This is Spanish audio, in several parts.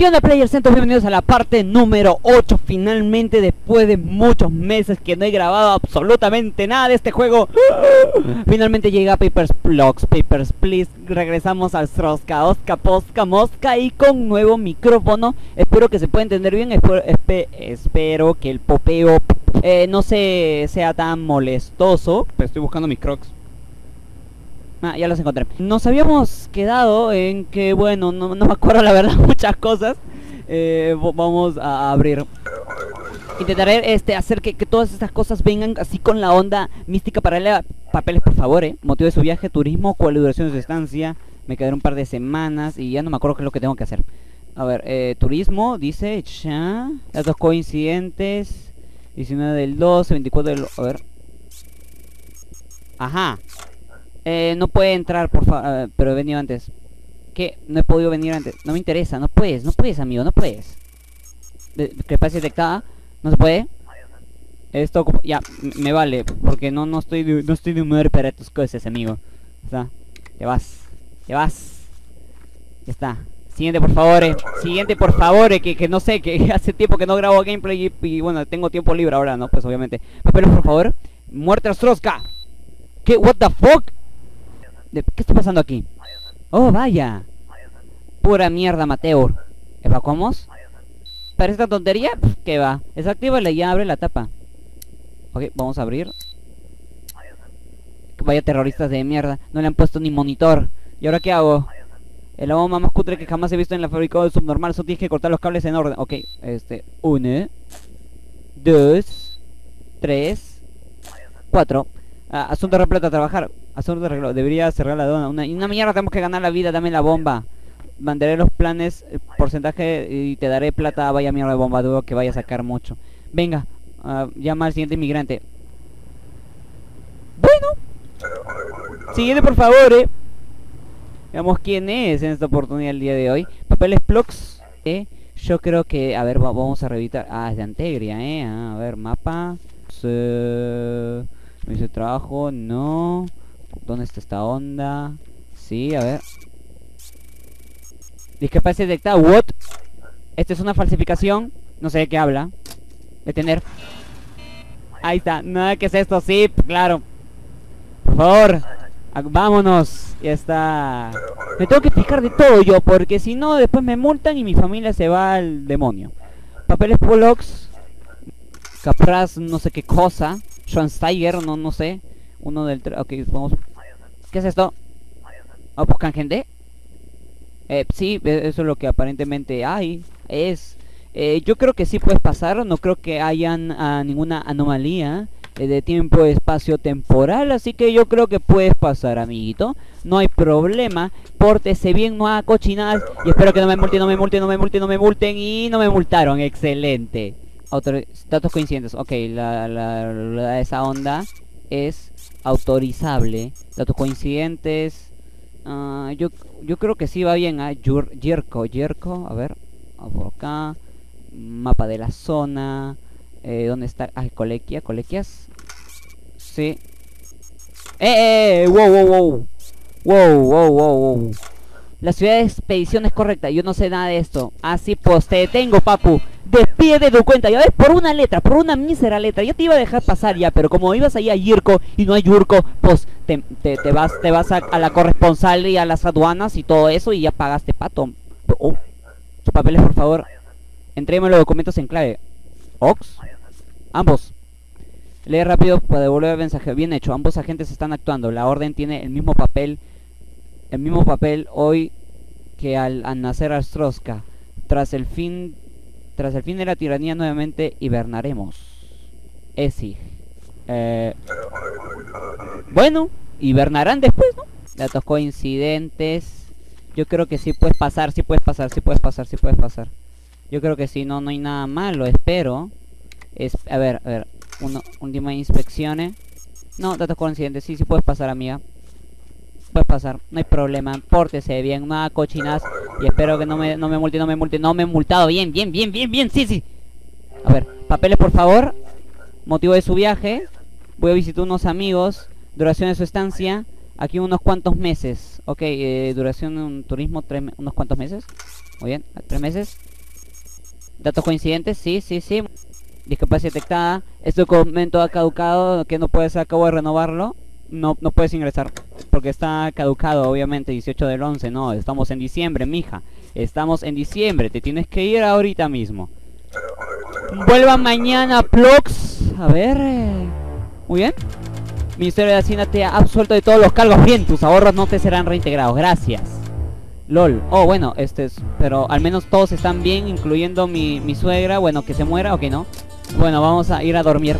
¿Qué onda players? Bienvenidos a la parte número 8 Finalmente después de muchos meses que no he grabado absolutamente nada de este juego Finalmente llega Papers, Blocks, Papers, Please. Regresamos al Sroska, Osca, Posca, Mosca Y con nuevo micrófono. Espero que se pueda entender bien. Espero, espero que el popeo eh, no se sea tan molestoso. Estoy buscando mis crocs Ah, ya los encontré. Nos habíamos quedado en que, bueno, no, me acuerdo la verdad muchas cosas. Eh, vamos a abrir. Intentaré este, hacer que, todas estas cosas vengan así con la onda mística paralela. Papeles, por favor, eh. Motivo de su viaje, turismo, cuál duración de su estancia. Me quedaré un par de semanas y ya no me acuerdo qué es lo que tengo que hacer. A ver, eh, turismo, dice, ya. Datos coincidentes. 19 del 12, 24 del... A ver. Ajá. Eh, no puede entrar, por favor, eh, pero he venido antes. ¿Qué? No he podido venir antes. No me interesa, no puedes, no puedes, amigo, no puedes. Pase detectada, no se puede. Esto ya me vale, porque no no estoy de, no estoy de humor para tus cosas, amigo. O te vas, te vas. Ya está. Siguiente, por favor. Eh. Siguiente, por favor. Que, que no sé, que hace tiempo que no grabo gameplay y, bueno, tengo tiempo libre ahora, ¿no? Pues obviamente. Pero por favor. Muerte a ¿Qué? What the fuck? ¿Qué está pasando aquí? Oh, vaya. Pura mierda, Mateo. ¿Evacuamos? ¿Para esta tontería? ¿Qué va? Desactívala y ya abre la tapa. Ok, vamos a abrir. Vaya terroristas de mierda. No le han puesto ni monitor. ¿Y ahora qué hago? El bomba más cutre que jamás he visto en la fábrica de subnormal. Eso tienes que cortar los cables en orden. Ok, este. Uno. Dos. Tres. Cuatro. Ah, asunto repleto a trabajar. Asunto arreglo. Debería cerrar la dona. Una, una mierda, tenemos que ganar la vida. Dame la bomba. Mandaré los planes, eh, porcentaje y te daré plata. Vaya mierda de bomba. Dudo que vaya a sacar mucho. Venga, uh, llama al siguiente inmigrante. Bueno. Siguiente, por favor, eh. Veamos quién es en esta oportunidad el día de hoy. Papeles Plugs, eh. Yo creo que, a ver, vamos a reeditar. Ah, es de Antegria, eh. Ah, a ver, mapa. Me hice trabajo, no. ¿Dónde está esta onda? Sí, a ver. Discapacidad detectada, what? Esta es una falsificación. No sé de qué habla. Detener. Ahí está. Nada, ¿qué es esto? Sí, claro. Por favor. Vámonos. Ya está. Me tengo que fijar de todo yo, porque si no, después me multan y mi familia se va al demonio. Papeles Polox. Capraz, no sé qué cosa. Schwansteiger, no, no sé. Uno del... Ok, vamos... ¿Qué es esto? ¿Ah, buscan gente? Eh, sí, e, eso es lo que aparentemente hay. Es... Eh, yo creo que sí puedes pasar. No creo que hayan ah, ninguna anomalía eh, de tiempo, espacio, temporal. Así que yo creo que puedes pasar, amiguito. No hay problema. Pórtese bien, no haga cochinadas. Y espero que no me multen, no me multen, no me multen, no me multen. Y no me multaron. Excelente datos coincidentes. Ok, la, esa onda es autorizable. Datos coincidentes. Uh, yo, yo creo que sí va bien. ¿eh? Yerko, Yerko. A ver. por acá. Mapa de la zona. Eh, ¿Dónde está? Ah, Colequia. Colequias. Sí. ¡Eh, eh, eh! ¡Wow, wow, wow! ¡Wow, wow, wow, wow! La ciudad de expedición es correcta. Yo no sé nada de esto. Así pues, te detengo, papu despide de tu cuenta. Ya ves, por una letra, por una mísera letra. Yo te iba a dejar pasar ya, pero como ibas ahí a Yurko y no a Yurko, pues te, te, vas, te vas a, la corresponsal y a las aduanas y todo eso y ya pagaste pato. Oh, sus papeles, por favor. Entrégueme los documentos en clave. Ox. Ambos. Lee rápido para devolver el mensaje. Bien hecho, ambos agentes están actuando. La orden tiene el mismo papel. El mismo papel hoy que al, al nacer Astroska. Tras el fin tras el fin de la tiranía nuevamente hibernaremos. Esig. Eh, bueno, hibernarán después, ¿no? Datos coincidentes. Yo creo que sí puedes pasar, sí puedes pasar, sí puedes pasar, sí puedes pasar. Yo creo que sí, no, no hay nada malo, espero. Es, a ver, a ver, uno, última inspecciones. No, datos coincidentes, sí, sí puedes pasar, amiga. Puedes pasar, no hay problema. Pórtese bien, nada cochinas. Y espero que no me, no me multe, no me multe, no me he multado. Bien, bien, bien, bien, bien, sí, sí. A ver, papeles por favor. Motivo de su viaje. Voy a visitar unos amigos. Duración de su estancia. Aquí unos cuantos meses. Ok, eh, duración de un turismo, tres, unos cuantos meses. Muy bien, tres meses. Datos coincidentes, sí, sí, sí. Discapacidad detectada. Este documento ha caducado, que no puedes, acabo de renovarlo. No, no puedes ingresar. Porque está caducado, obviamente, 18 del 11. No, estamos en diciembre, mija. Estamos en diciembre, te tienes que ir ahorita mismo. Vuelva mañana, Plox. A ver. eh, Muy bien. Ministerio de Hacienda te ha absuelto de todos los cargos. Bien, tus ahorros no te serán reintegrados. Gracias. LOL. Oh, bueno, este es... Pero al menos todos están bien, incluyendo mi, mi suegra. Bueno, que se muera o que no. Bueno, vamos a ir a dormir.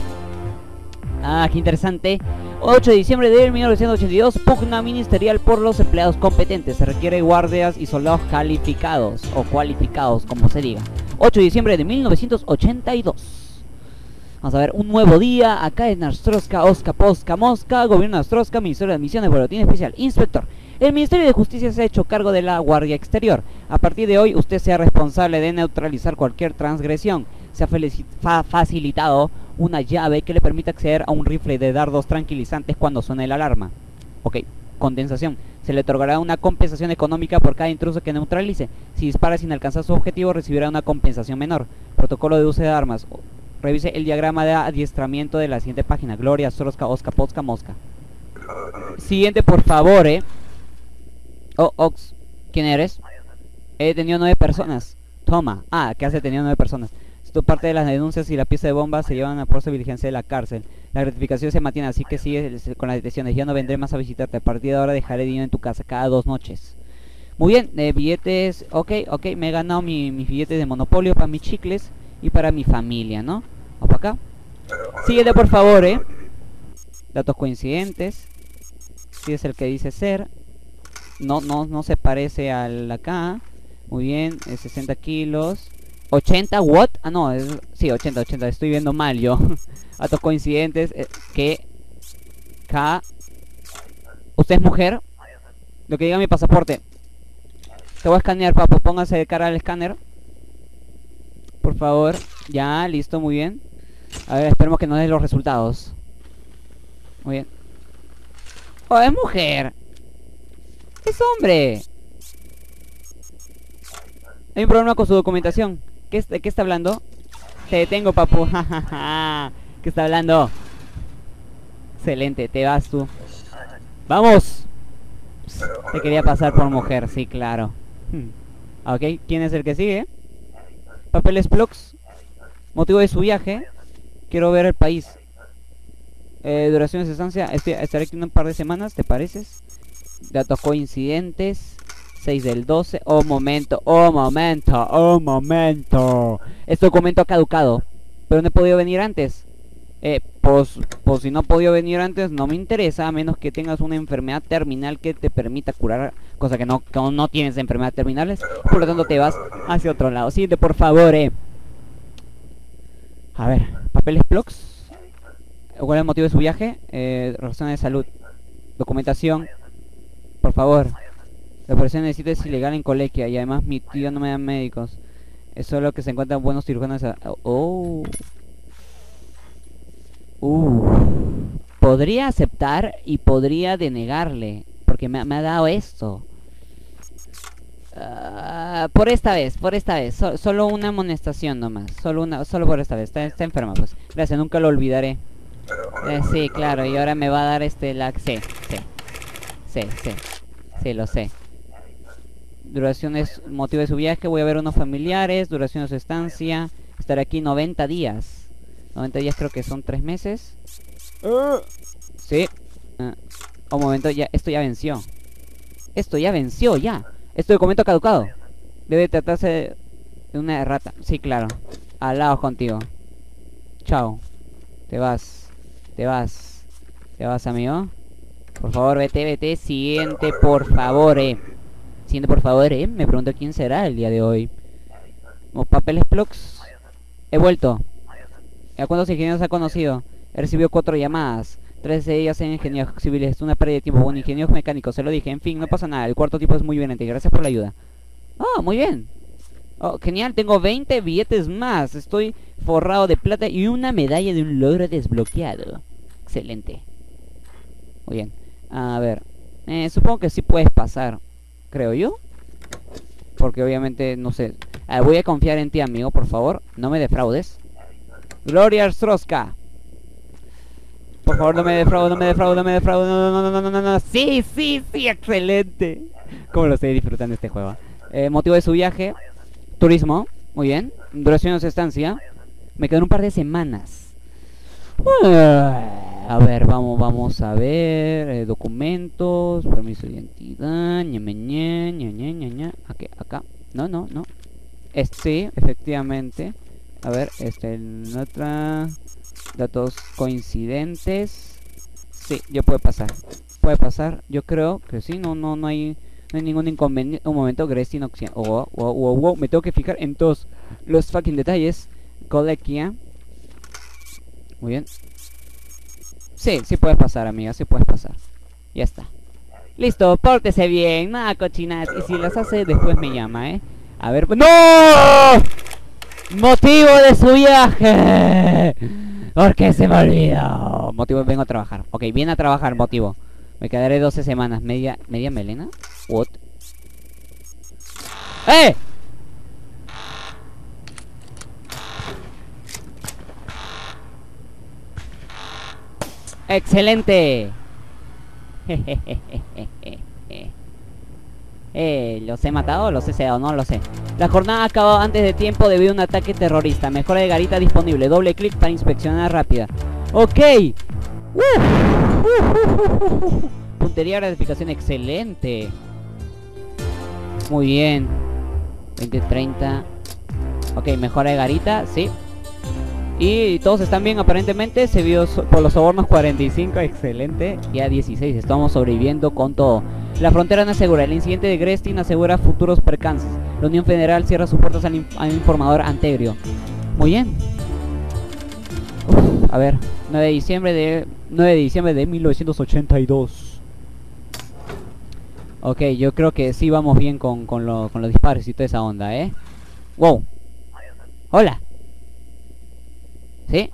Ah, qué interesante. 8 de diciembre de 1982, pugna ministerial por los empleados competentes. Se requiere guardias y soldados calificados, o cualificados, como se diga. 8 de diciembre de 1982. Vamos a ver, un nuevo día. Acá en Astroska, Osca, Posca, Mosca. Gobierno de Astroska, Ministerio de Admisiones, Boletín Especial, Inspector. El Ministerio de Justicia se ha hecho cargo de la Guardia Exterior. A partir de hoy, usted sea responsable de neutralizar cualquier transgresión. Se ha facilitado una llave que le permite acceder a un rifle de dardos tranquilizantes cuando suene la alarma. Ok, condensación. Se le otorgará una compensación económica por cada intruso que neutralice. Si dispara sin alcanzar su objetivo, recibirá una compensación menor. Protocolo de uso de armas. Revise el diagrama de adiestramiento de la siguiente página. Gloria, Sorosca, Osca, Posca, Mosca. Siguiente, por favor, eh. Oh, Ox, ¿quién eres? He detenido nueve personas. Toma. Ah, ¿qué has detenido nueve personas? Esto parte de las denuncias y la pieza de bomba se llevan a su diligencia de la cárcel. La gratificación se mantiene, así que sigue con las detenciones. Ya no vendré más a visitarte. A partir de ahora dejaré dinero en tu casa cada dos noches. Muy bien, eh, billetes. Ok, ok, me he ganado mi- mis billetes de monopolio para mis chicles y para mi familia, ¿no? Vamos para acá. Síguete, por favor, eh. Datos coincidentes. Si es el que dice ser. No, no, no se parece al acá. Muy bien, eh, 60 kilos. 80 what? Ah, no, es, sí, 80, 80. Estoy viendo mal yo. Datos coincidentes. eh, que K. ¿Usted es mujer? Lo que diga mi pasaporte. Te voy a escanear, papo. Póngase de cara al escáner. Por favor. Ya, listo, muy bien. A ver, esperemos que nos den los resultados. Muy bien. Oh, es mujer. Es hombre. Hay un problema con su documentación. ¿Qué ¿De qué está hablando? Te detengo, papu. ¿Qué está hablando? Excelente, te vas tú. ¡Vamos! Te quería pasar por mujer, sí, claro. Hmm. Ok, ¿quién es el que sigue? Papeles Plux. Motivo de su viaje. Quiero ver el país. Eh, duración de estancia. Estoy- estaré aquí un par de semanas, ¿te pareces? Datos coincidentes. 6 del 12. Oh, momento, oh, momento, oh, momento. Este documento ha caducado. Pero no he podido venir antes. Eh, pues, pues si no he podido venir antes, no me interesa. A menos que tengas una enfermedad terminal que te permita curar. Cosa que no, tienes enfermedades terminales. Por lo tanto, te vas hacia otro lado. Siguiente, por favor, eh. A ver, papeles Plox. ¿Cuál es el motivo de su viaje? Eh, de salud. Documentación. Por favor. La operación necesita es ilegal en colegia y además mi tío no me da médicos. Es solo que se encuentran buenos cirujanos. a- Oh. Uh. Podría aceptar y podría denegarle. Porque me, ha dado esto. Ah, por esta vez, por esta vez. So- solo una amonestación nomás. Solo una, solo por esta vez. Está, está enferma, pues. Gracias, nunca lo olvidaré. Eh, sí, claro, y ahora me va a dar este lag. Sí, sí. Sí, sí. Sí, lo sé. Duración es motivo de su viaje. Voy a ver unos familiares. Duración de su estancia. Estaré aquí 90 días. 90 días creo que son 3 meses. Sí. Ah, un momento, ya, esto ya venció. Esto ya venció, ya. Este documento caducado. Debe tratarse de una errata. Sí, claro. Al lado contigo. Chao. Te vas. Te vas. Te vas, amigo. Por favor, vete, vete. Siguiente, por favor, eh. Siguiente, por favor, eh. Me pregunto quién será el día de hoy. Los papeles Plux. He vuelto. ¿A cuántos ingenieros ha conocido? He recibido cuatro llamadas. Tres de ellas en ingenieros civiles. Es una pérdida de tiempo. Bueno, ingenieros mecánicos, se lo dije. En fin, no pasa nada. El cuarto tipo es muy bien. Gracias por la ayuda. Ah, muy bien. Oh, genial, tengo 20 billetes más. Estoy forrado de plata y una medalla de un logro desbloqueado. Excelente. Muy bien. A ver. Eh, supongo que sí puedes pasar. Creo yo. Porque obviamente, no sé. Ah, voy a confiar en ti, amigo, por favor. No me defraudes. Gloria Stroska. Por favor, no me defraudes, no me defraudes, no me defraudes. No, no, no, no, no, no. Sí, sí, sí, excelente. Cómo lo estoy disfrutando este juego. Eh, motivo de su viaje. Turismo. Muy bien. Duración de su estancia. Me quedan un par de semanas. A ver, vamos, vamos a ver. eh, documentos, permiso de identidad, ñame, ñe, ña, ña, ña. Aquí, acá. No, no, no. Este, efectivamente. A ver, este, en otra. Datos coincidentes. Sí, ya puede pasar. Puede pasar. Yo creo que sí, no, no, no hay. No hay ningún inconveniente. Un momento, Grestin Occident. Oh, wow, wow, wow. Me tengo que fijar en todos los fucking detalles. Colequia. Muy bien. Sí, sí puedes pasar, amiga, sí puedes pasar. Ya está. Listo, pórtese bien, nada cochinas. Y si las hace, después me llama, ¿eh? A ver... ¡No! Motivo de su viaje. Porque se me olvidó. Motivo, vengo a trabajar. Ok, viene a trabajar, motivo. Me quedaré 12 semanas. ¿Media, media melena? What? ¡Eh! ¡Excelente! eh, ¿los he matado? ¿Los he sedado? No lo sé. La jornada ha acabado antes de tiempo debido a un ataque terrorista. Mejora de garita disponible. Doble clic para inspeccionar rápida. ¡Ok! ¡Uf! Puntería de gratificación excelente. Muy bien. 20, 30. Ok, mejora de garita, sí. Y todos están bien aparentemente. Se vio por los sobornos 45, excelente. Ya 16, estamos sobreviviendo con todo. La frontera no es segura. El incidente de Grestin asegura futuros percances. La Unión Federal cierra sus puertas al, inf- al informador Antegrio. Muy bien. A ver, 9 de diciembre de 9 de diciembre de 1982. Ok, yo creo que sí vamos bien con, con los disparos y toda esa onda, ¿eh? Wow. Hola. ¿Sí?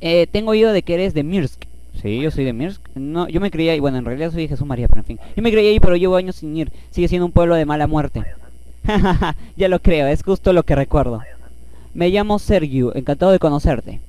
Eh, tengo oído de que eres de Mirsk. Sí, yo soy de Mirsk. No, yo me creía ahí, bueno, en realidad soy Jesús María, pero en fin. Yo me creía ahí, pero llevo años sin ir. Sigue siendo un pueblo de mala muerte. ya lo creo, es justo lo que recuerdo. Me llamo Sergio, encantado de conocerte.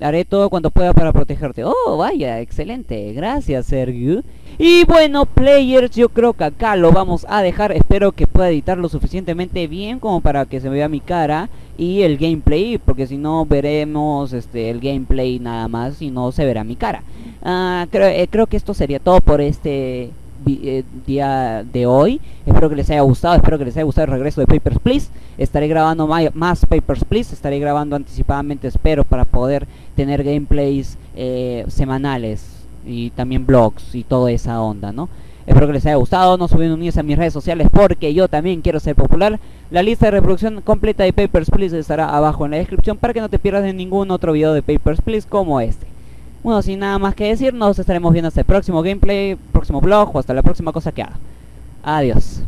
Haré todo cuanto pueda para protegerte. Oh, vaya, excelente. Gracias, Sergio. Y bueno, players, yo creo que acá lo vamos a dejar. Espero que pueda editarlo suficientemente bien como para que se vea mi cara y el gameplay, porque si no veremos este el gameplay nada más y no se verá mi cara. Ah, creo, eh, creo que esto sería todo por este eh, día de hoy. Espero que les haya gustado, espero que les haya gustado el regreso de Papers, Please. Estaré grabando más Papers, Please. Estaré grabando anticipadamente, espero, para poder tener gameplays eh, semanales y también vlogs y toda esa onda, ¿no? Espero que les haya gustado, no se unirse a mis redes sociales porque yo también quiero ser popular. La lista de reproducción completa de Papers, Please estará abajo en la descripción para que no te pierdas de ningún otro video de Papers, Please como este. Bueno, sin nada más que decir, nos estaremos viendo hasta el próximo gameplay, próximo vlog o hasta la próxima cosa que haga. Adiós.